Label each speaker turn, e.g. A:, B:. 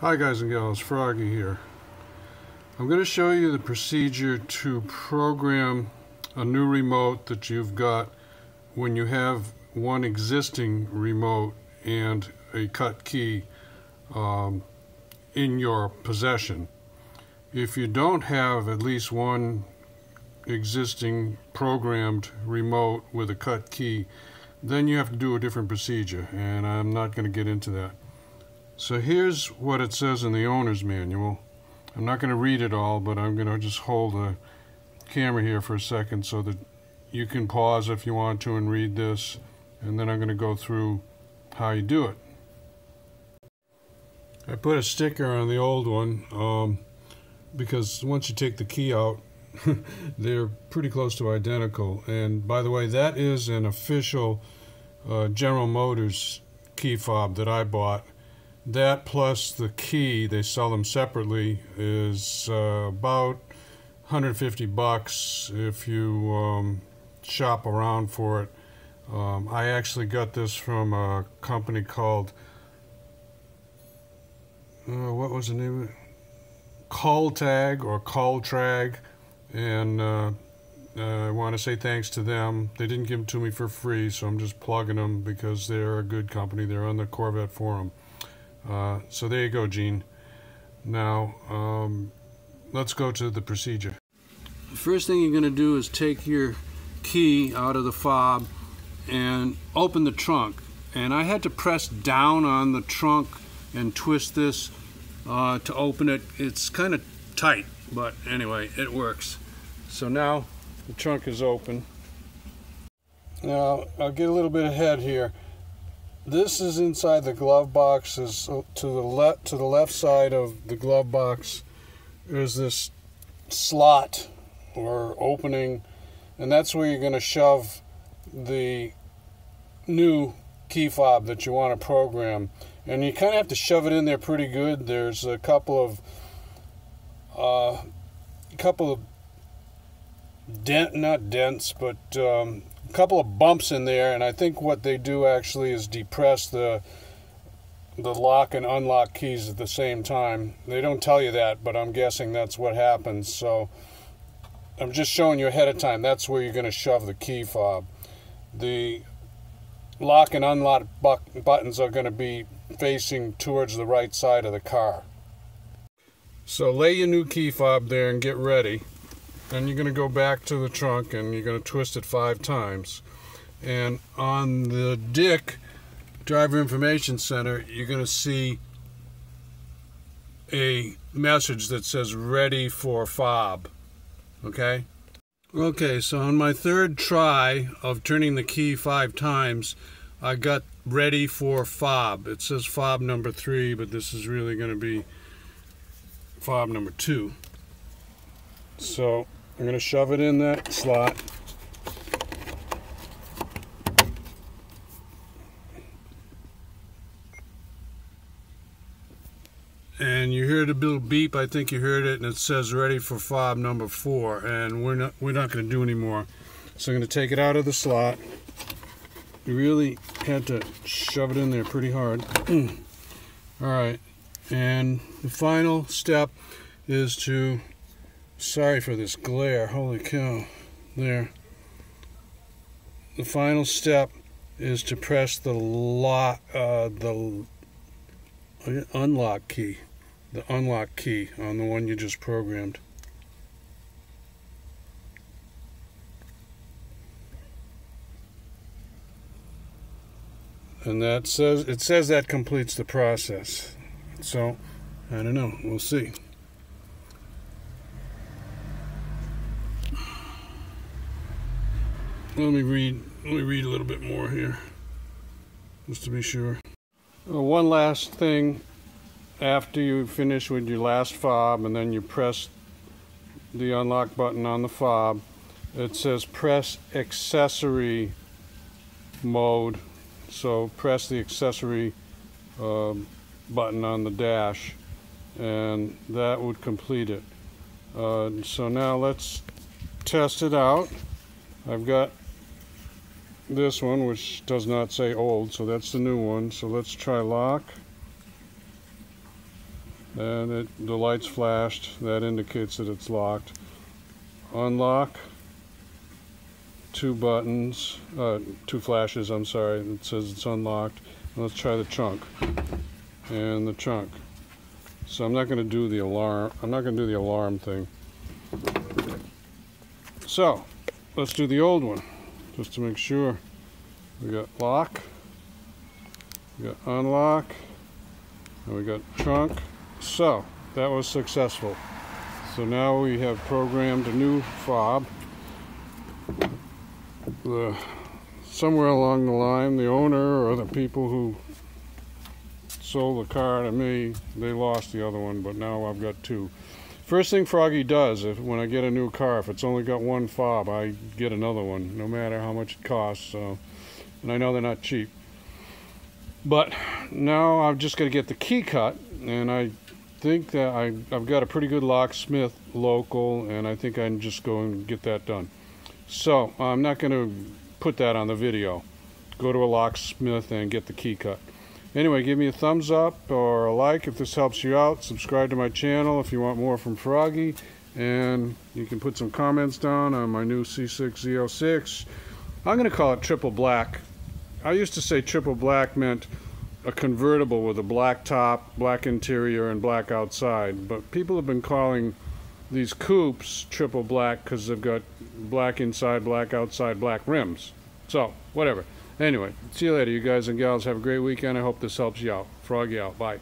A: Hi guys and gals, Froggy here. I'm going to show you the procedure to program a new remote that you've got when you have one existing remote and a cut key um, in your possession. If you don't have at least one existing programmed remote with a cut key, then you have to do a different procedure and I'm not going to get into that. So here's what it says in the owner's manual. I'm not going to read it all, but I'm going to just hold the camera here for a second so that you can pause if you want to and read this, and then I'm going to go through how you do it. I put a sticker on the old one um, because once you take the key out, they're pretty close to identical. And by the way, that is an official uh, General Motors key fob that I bought that plus the key, they sell them separately, is uh, about 150 bucks if you um, shop around for it. Um, I actually got this from a company called, uh, what was the name of it? Calltag or Calltrag. And uh, I want to say thanks to them. They didn't give them to me for free, so I'm just plugging them because they're a good company. They're on the Corvette forum. Uh, so there you go, Gene. Now, um, let's go to the procedure. The first thing you're going to do is take your key out of the fob and open the trunk. And I had to press down on the trunk and twist this uh, to open it. It's kind of tight, but anyway, it works. So now the trunk is open. Now, I'll get a little bit ahead here this is inside the glove box. Is to the left to the left side of the glove box is this slot or opening and that's where you're going to shove the new key fob that you want to program. And you kind of have to shove it in there pretty good. There's a couple of uh, a couple of dent not dents but um, couple of bumps in there, and I think what they do actually is depress the the lock and unlock keys at the same time. They don't tell you that, but I'm guessing that's what happens. So I'm just showing you ahead of time. That's where you're going to shove the key fob. The lock and unlock buttons are going to be facing towards the right side of the car. So lay your new key fob there and get ready. Then you're going to go back to the trunk and you're going to twist it five times. And on the DIC Driver Information Center, you're going to see a message that says ready for fob. Okay? Okay, so on my third try of turning the key five times, I got ready for fob. It says fob number three, but this is really going to be fob number two. So I'm going to shove it in that slot. and you hear the little beep I think you heard it and it says ready for fob number four and we're not we're not going to do any more. so I'm going to take it out of the slot you really had to shove it in there pretty hard all right and the final step is to Sorry for this glare. Holy cow. There. The final step is to press the lock, uh, the unlock key, the unlock key on the one you just programmed. And that says it says that completes the process. So I don't know. We'll see. Let me read. Let me read a little bit more here, just to be sure. Uh, one last thing. After you finish with your last fob, and then you press the unlock button on the fob, it says press accessory mode. So press the accessory uh, button on the dash, and that would complete it. Uh, so now let's test it out. I've got this one, which does not say old, so that's the new one. So let's try lock. and it, the lights flashed. That indicates that it's locked. Unlock. Two buttons, uh, two flashes, I'm sorry. It says it's unlocked. Let's try the trunk. And the trunk. So I'm not going to do the alarm. I'm not going to do the alarm thing. So, let's do the old one, just to make sure. We got lock, we got unlock, and we got trunk. So, that was successful. So now we have programmed a new fob. The, somewhere along the line, the owner or the people who sold the car to me, they lost the other one, but now I've got two. First thing Froggy does, if when I get a new car, if it's only got one fob, I get another one, no matter how much it costs. So, and I know they're not cheap. But now I've just got to get the key cut, and I think that I, I've got a pretty good locksmith local, and I think I'm just going to get that done. So I'm not going to put that on the video. Go to a locksmith and get the key cut. Anyway, give me a thumbs up or a like if this helps you out. Subscribe to my channel if you want more from Froggy. And you can put some comments down on my new C6Z06. I'm going to call it triple black. I used to say triple black meant a convertible with a black top, black interior, and black outside. But people have been calling these coupes triple black because they've got black inside, black outside, black rims. So, whatever. Anyway, see you later, you guys and gals. Have a great weekend. I hope this helps you out. Froggy out. Bye.